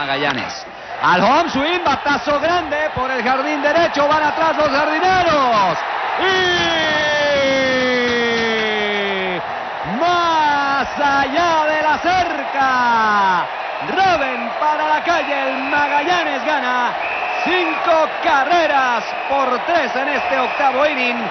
Magallanes. Al home swing, batazo grande por el jardín derecho, van atrás los jardineros. Y más allá de la cerca. Robin para la calle, el Magallanes gana cinco carreras por tres en este octavo inning.